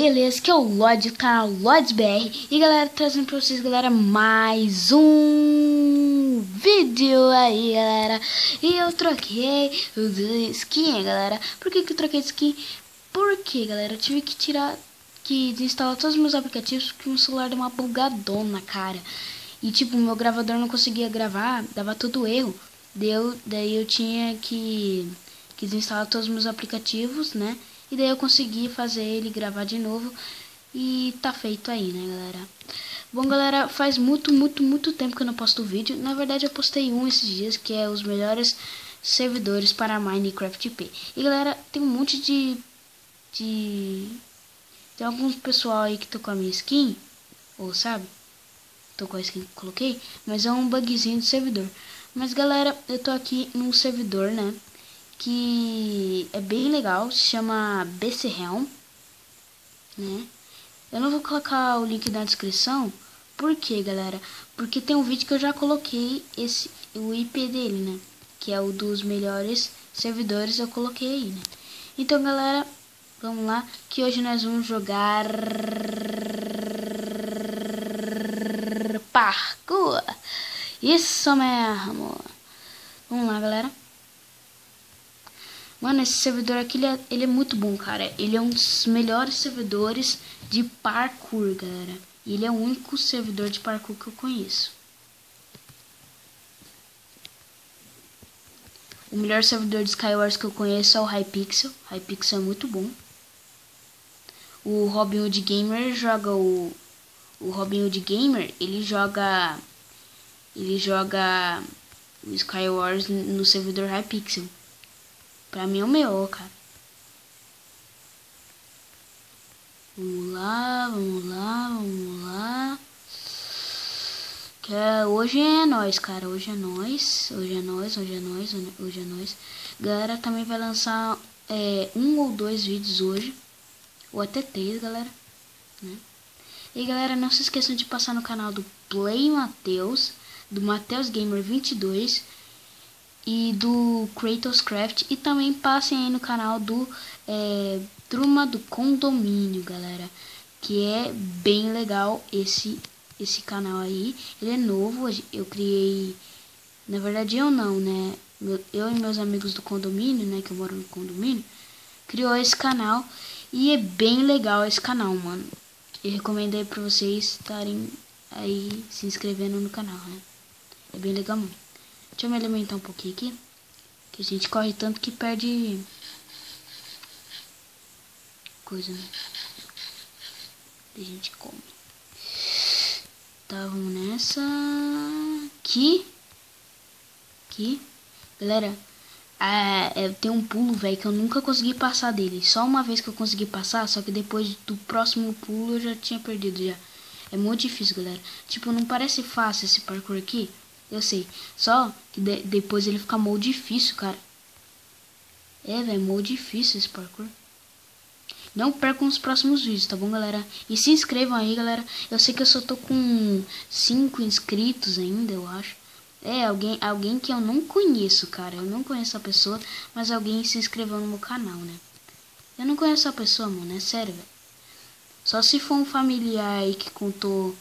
beleza? Que é o do canal BR E galera, trazendo pra vocês, galera, mais um vídeo aí, galera. E eu troquei de skin, galera. Por que que eu troquei skin? Porque, galera, eu tive que tirar, que desinstalar todos os meus aplicativos Porque o celular deu uma bugadona, cara. E tipo, meu gravador não conseguia gravar, dava tudo erro. Deu, daí eu tinha que, que desinstalar todos os meus aplicativos, né e daí eu consegui fazer ele gravar de novo. E tá feito aí, né, galera? Bom, galera, faz muito, muito, muito tempo que eu não posto vídeo. Na verdade, eu postei um esses dias, que é os melhores servidores para Minecraft P. E, galera, tem um monte de... de... Tem alguns pessoal aí que tô com a minha skin, ou sabe? Tô com a skin que coloquei, mas é um bugzinho do servidor. Mas, galera, eu tô aqui num servidor, né? Que é bem legal, se chama BC Realm, né? Eu não vou colocar o link na descrição, por quê, galera? Porque tem um vídeo que eu já coloquei esse o IP dele, né? Que é o dos melhores servidores, eu coloquei aí, né? Então, galera, vamos lá, que hoje nós vamos jogar parkour. Isso mesmo. Vamos lá, galera. Mano, esse servidor aqui, ele é, ele é muito bom, cara. Ele é um dos melhores servidores de parkour, galera. E ele é o único servidor de parkour que eu conheço. O melhor servidor de Skywars que eu conheço é o Hypixel. Hypixel é muito bom. O Robin Hood Gamer joga o... O Robin Hood Gamer, ele joga... Ele joga o Skywars no servidor Hypixel. Pra mim é o meu, cara. Vamos lá, vamos lá, vamos lá. Que é, hoje é nós, cara. Hoje é nós. Hoje é nós, hoje é nós, hoje é nós. Galera também vai lançar é, um ou dois vídeos hoje. Ou até três, galera. Né? E galera, não se esqueçam de passar no canal do Play Mateus, do Mateus Gamer 22 e do Kratos Craft e também passem aí no canal do é, Truma do Condomínio, galera, que é bem legal esse esse canal aí. Ele é novo, eu criei, na verdade eu não, né? Eu e meus amigos do condomínio, né, que eu moro no condomínio, criou esse canal e é bem legal esse canal, mano. Eu recomendo aí pra vocês estarem aí se inscrevendo no canal, né? É bem legal, mano. Deixa eu me alimentar um pouquinho aqui. Que a gente corre tanto que perde coisa, né? A gente come. Tá, vamos nessa. Aqui. Aqui. Galera, é, tem um pulo, velho, que eu nunca consegui passar dele. Só uma vez que eu consegui passar, só que depois do próximo pulo eu já tinha perdido já. É muito difícil, galera. Tipo, não parece fácil esse parkour aqui. Eu sei. Só que de depois ele fica muito difícil, cara. É, velho, muito difícil esse parkour. Não percam os próximos vídeos, tá bom, galera? E se inscrevam aí, galera. Eu sei que eu só tô com 5 inscritos ainda, eu acho. É, alguém, alguém que eu não conheço, cara. Eu não conheço a pessoa, mas alguém se inscreveu no meu canal, né? Eu não conheço a pessoa, mano. É sério, velho. Só se for um familiar aí que contou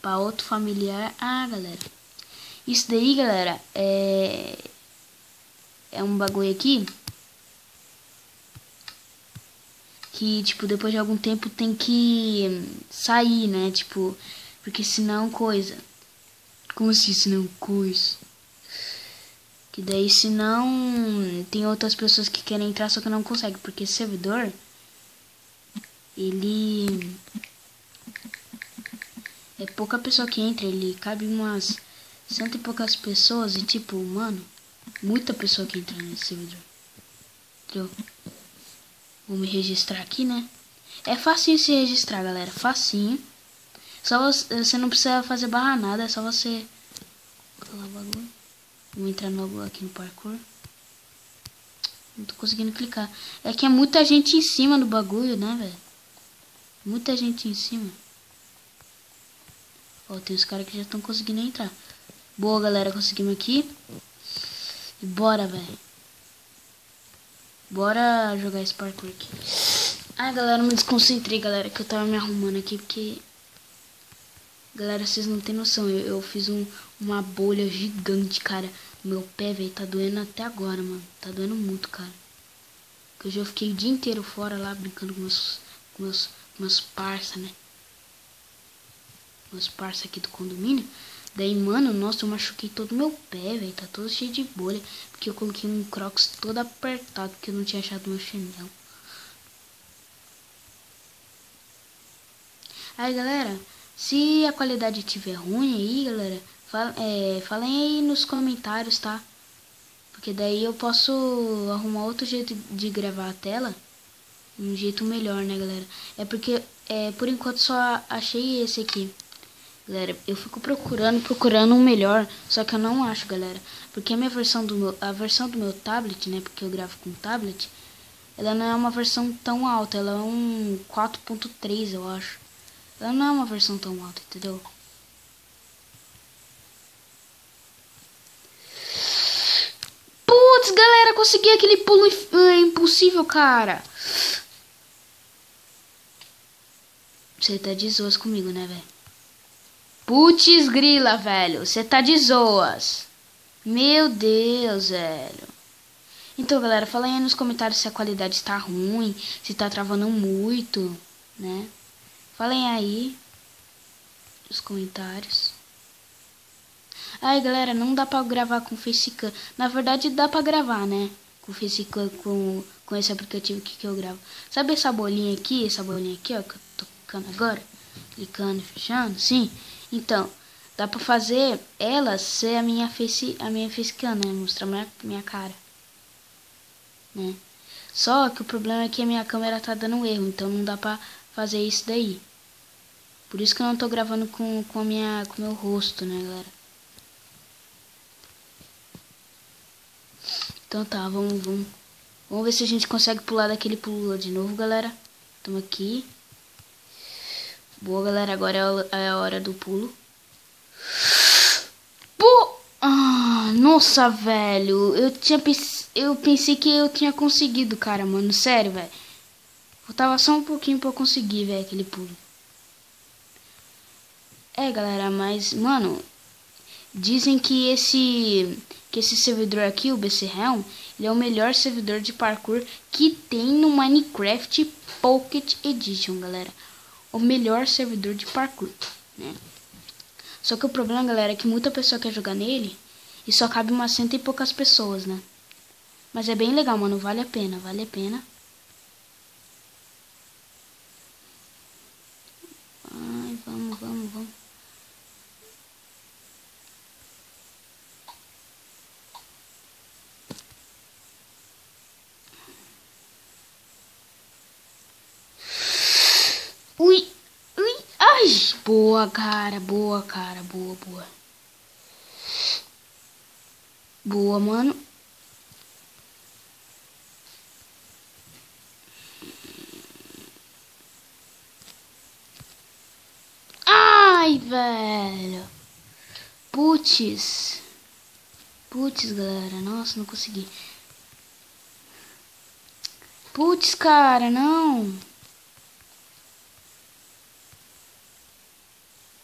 pra outro familiar. Ah, galera. Isso daí, galera, é... É um bagulho aqui. Que, tipo, depois de algum tempo tem que sair, né? Tipo, porque senão coisa. Como assim, senão coisa? Que daí, senão, tem outras pessoas que querem entrar, só que não consegue. Porque esse servidor, ele... É pouca pessoa que entra, ele cabe umas cento e poucas pessoas e tipo, mano, muita pessoa que entra nesse servidor. Entendeu? Vou me registrar aqui, né? É facinho se registrar, galera. Facinho. Só você, você não precisa fazer barra nada, é só você. Vou entrar logo aqui no parkour. Não tô conseguindo clicar. É que é muita gente em cima do bagulho, né, velho? Muita gente em cima. Ó, tem os caras que já estão conseguindo entrar. Boa, galera, conseguimos aqui. bora, velho. Bora jogar esse parkour aqui. Ai, galera, me desconcentrei, galera, que eu tava me arrumando aqui, porque... Galera, vocês não tem noção, eu, eu fiz um, uma bolha gigante, cara. Meu pé, velho, tá doendo até agora, mano. Tá doendo muito, cara. Porque eu já fiquei o dia inteiro fora lá, brincando com meus, com meus, meus parça, né? Meus parça aqui do condomínio. Daí, mano, nossa, eu machuquei todo meu pé, velho. Tá todo cheio de bolha. Porque eu coloquei um crocs todo apertado, porque eu não tinha achado meu chinelo. Aí, galera, se a qualidade tiver ruim aí, galera, fala, é, falem aí nos comentários, tá? Porque daí eu posso arrumar outro jeito de gravar a tela. Um jeito melhor, né, galera? É porque, é, por enquanto, só achei esse aqui. Galera, eu fico procurando, procurando um melhor, só que eu não acho, galera. Porque a minha versão do meu, a versão do meu tablet, né, porque eu gravo com tablet, ela não é uma versão tão alta, ela é um 4.3, eu acho. Ela não é uma versão tão alta, entendeu? Putz, galera, consegui aquele pulo é, impossível, cara. Você tá de zoas comigo, né, velho? Putz, grila, velho. Você tá de zoas. Meu Deus, velho. Então, galera, fala aí nos comentários se a qualidade está ruim, se tá travando muito, né? Falem aí nos comentários. Ai, galera, não dá pra gravar com Facecam. Na verdade, dá pra gravar, né? Com Facecam, com, com esse aplicativo aqui que eu gravo. Sabe essa bolinha aqui? Essa bolinha aqui, ó, que eu tô clicando agora? Clicando e fechando, sim. Então, dá pra fazer ela ser a minha face, a minha Facecam, né? Mostrar minha, minha cara. Né? Só que o problema é que a minha câmera tá dando erro, então não dá pra fazer isso daí. Por isso que eu não tô gravando com, com, a minha, com o meu rosto, né, galera? Então tá, vamos, vamos. Vamos ver se a gente consegue pular daquele pulo de novo, galera. Tamo aqui. Boa, galera. Agora é a hora do pulo. Pô! Ah, nossa, velho. Eu tinha eu pensei que eu tinha conseguido, cara, mano. Sério, velho. Faltava só um pouquinho pra eu conseguir, velho, aquele pulo. É, galera, mas, mano, dizem que esse que esse servidor aqui, o BC Realm, ele é o melhor servidor de parkour que tem no Minecraft Pocket Edition, galera. O melhor servidor de parkour, né? Só que o problema, galera, é que muita pessoa quer jogar nele e só cabe umas cento e poucas pessoas, né? Mas é bem legal, mano, vale a pena, vale a pena. Ai, vamos, vamos, vamos. Ui, ui, ai, boa, cara, boa, cara, boa, boa. Boa, mano. Ai, velho. Putz. Putz, galera. Nossa, não consegui. Putz, cara, não.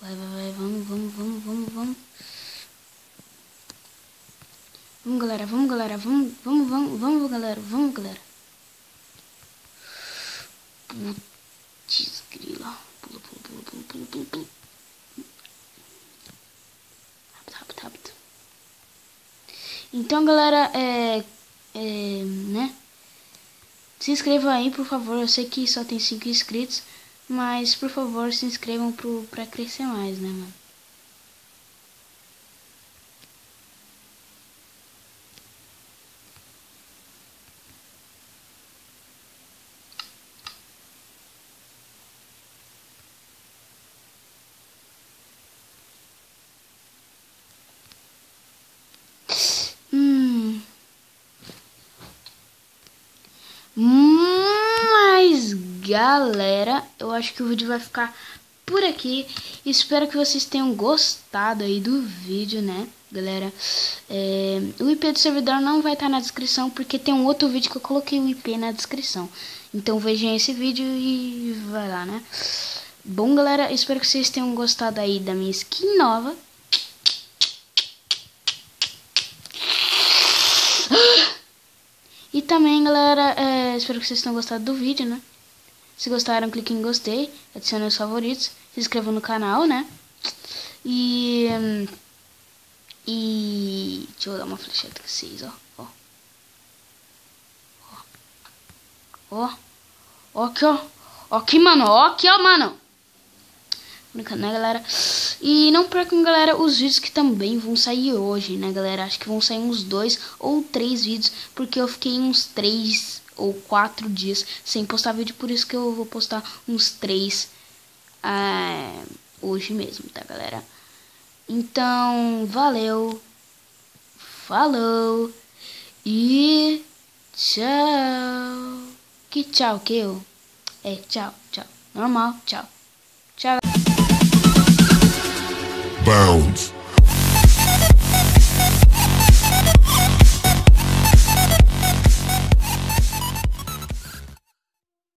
Vai, vai, vai, vamos, vamos, vamos, vamos, galera, vamos, galera, vamos, vamos, vamos, vamos, galera, vamos, galera. Putz, grila. Pula, pula, pula, pula, pula, pula, pula. Rápido, rápido, rápido. Então, galera, é, é, né? Se inscreva aí, por favor. Eu sei que só tem 5 inscritos. Mas, por favor, se inscrevam pro, pra crescer mais, né, mano? Galera, eu acho que o vídeo vai ficar por aqui. Espero que vocês tenham gostado aí do vídeo, né, galera? É, o IP do servidor não vai estar tá na descrição, porque tem um outro vídeo que eu coloquei o IP na descrição. Então vejam esse vídeo e vai lá, né? Bom, galera, espero que vocês tenham gostado aí da minha skin nova. E também, galera, é, espero que vocês tenham gostado do vídeo, né? Se gostaram, clique em gostei, adicione os favoritos, se inscreva no canal, né? E... E... Deixa eu dar uma flechada com vocês, ó. Ó. Ó. Ó aqui, ó. Ó aqui, mano. Ó aqui, ó, mano. Brincando, né, galera? E não percam, galera, os vídeos que também vão sair hoje, né, galera? Acho que vão sair uns dois ou três vídeos, porque eu fiquei uns três ou quatro dias sem postar vídeo, por isso que eu vou postar uns três é, hoje mesmo, tá, galera? Então, valeu, falou e tchau. Que tchau que eu? É, tchau, tchau. Normal, tchau. Tchau. Bounds.